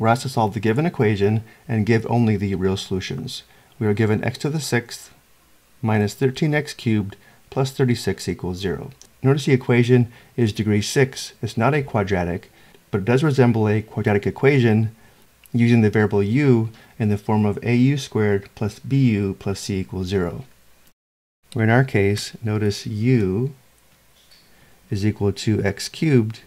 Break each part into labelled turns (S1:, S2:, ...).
S1: We're asked to solve the given equation and give only the real solutions. We are given x to the sixth minus 13x cubed plus 36 equals 0. Notice the equation is degree 6. It's not a quadratic, but it does resemble a quadratic equation using the variable u in the form of au squared plus bu plus c equals 0. Where in our case, notice u is equal to x cubed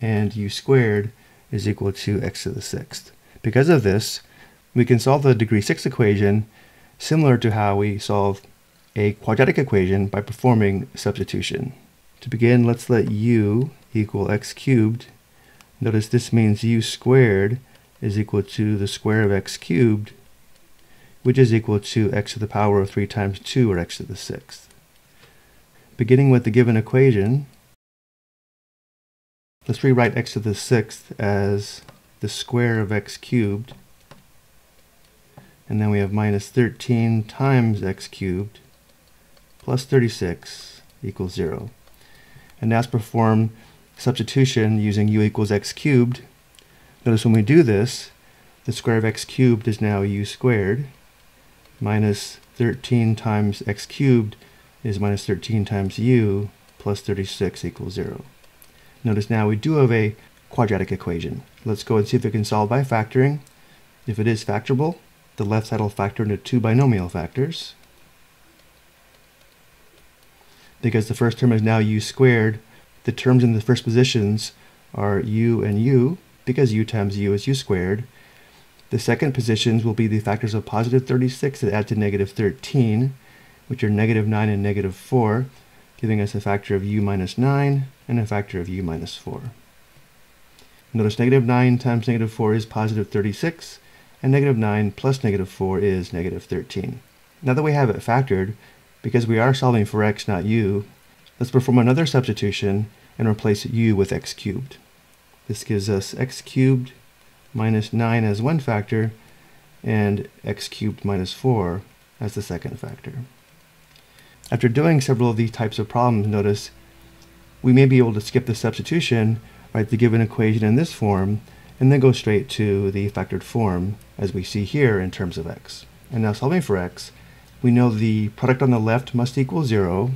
S1: and u squared is equal to x to the sixth. Because of this, we can solve the degree 6 equation similar to how we solve a quadratic equation by performing substitution. To begin, let's let u equal x cubed. Notice this means u squared is equal to the square of x cubed, which is equal to x to the power of 3 times 2, or x to the sixth. Beginning with the given equation, let's rewrite x to the sixth as the square of x cubed, and then we have minus 13 times x cubed plus 36 equals 0. And now let's perform substitution using u equals x cubed. Notice when we do this, the square of x cubed is now u squared, minus 13 times x cubed is minus 13 times u plus 36 equals 0. Notice now we do have a quadratic equation. Let's go and see if it can solve by factoring. If it is factorable, the left side will factor into two binomial factors. Because the first term is now u squared, the terms in the first positions are u and u, because u times u is u squared. The second positions will be the factors of positive 36 that add to negative 13, which are negative 9 and negative 4, giving us a factor of u minus 9 and a factor of u minus 4. Notice negative 9 times negative 4 is positive 36, and negative 9 plus negative 4 is negative 13. Now that we have it factored, because we are solving for x, not u, let's perform another substitution and replace u with x cubed. This gives us x cubed minus 9 as one factor, and x cubed minus 4 as the second factor. After doing several of these types of problems, notice we may be able to skip the substitution, write the given equation in this form, and then go straight to the factored form as we see here in terms of x. And now solving for x, we know the product on the left must equal 0,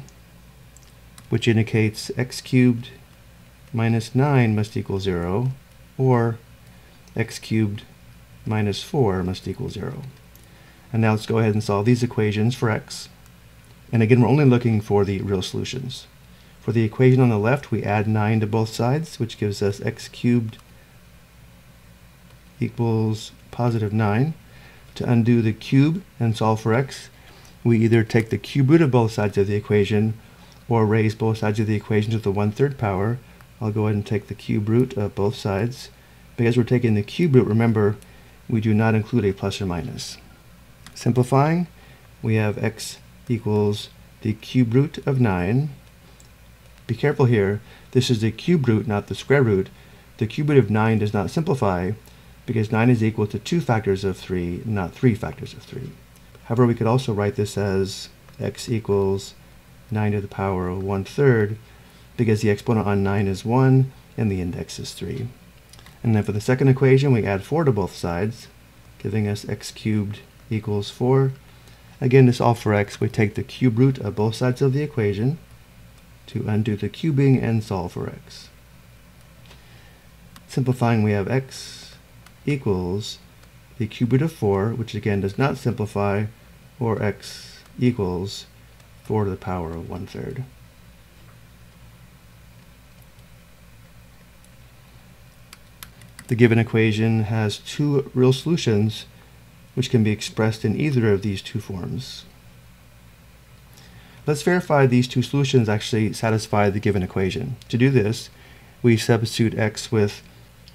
S1: which indicates x cubed minus 9 must equal 0, or x cubed minus 4 must equal 0. And now let's go ahead and solve these equations for x. And again, we're only looking for the real solutions. For the equation on the left, we add 9 to both sides, which gives us x cubed equals positive 9. To undo the cube and solve for x, we either take the cube root of both sides of the equation or raise both sides of the equation to the one-third power. I'll go ahead and take the cube root of both sides. Because we're taking the cube root, remember, we do not include a plus or minus. Simplifying, we have x equals the cube root of 9. Be careful here, this is the cube root, not the square root. The cube root of 9 does not simplify, because 9 is equal to 2 factors of 3, not 3 factors of 3. However, we could also write this as x equals 9 to the power of 1 third, because the exponent on 9 is 1 and the index is 3. And then for the second equation, we add 4 to both sides, giving us x cubed equals 4. Again, to solve for x, we take the cube root of both sides of the equation to undo the cubing and solve for x. Simplifying, we have x equals the cube root of 4, which again does not simplify, or x equals 4 to the power of 1 third. The given equation has two real solutions which can be expressed in either of these two forms. Let's verify these two solutions actually satisfy the given equation. To do this, we substitute x with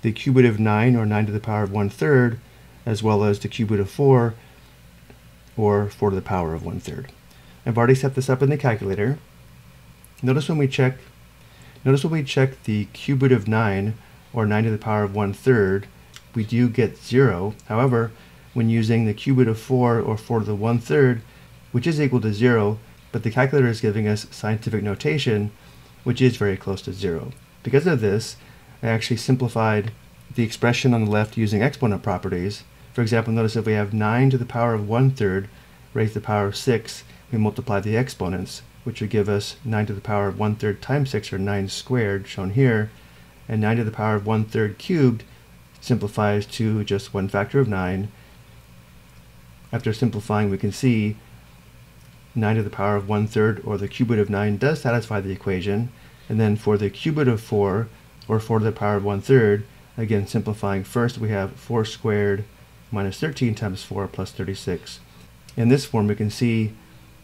S1: the cube root of 9, or 9 to the power of 1 third, as well as the cube root of 4, or 4 to the power of 1 third. I've already set this up in the calculator. Notice when we check, notice when we check the cube root of 9, or 9 to the power of 1 third, we do get 0. However, when using the cube root of 4, or 4 to the 1 third, which is equal to 0, but the calculator is giving us scientific notation, which is very close to 0. Because of this, I actually simplified the expression on the left using exponent properties. For example, notice if we have 9 to the power of 1 third raised to the power of 6, we multiply the exponents, which would give us 9 to the power of 1 third times 6, or 9 squared, shown here. And 9 to the power of 1 third cubed simplifies to just one factor of 9. After simplifying, we can see 9 to the power of 1 third, or the cubed of 9, does satisfy the equation. And then for the cubed of 4, or 4 to the power of 1 third, again simplifying first, we have 4 squared minus 13 times 4 plus 36. In this form, we can see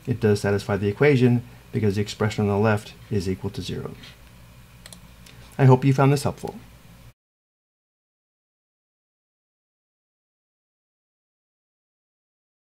S1: it does satisfy the equation because the expression on the left is equal to 0. I hope you found this helpful.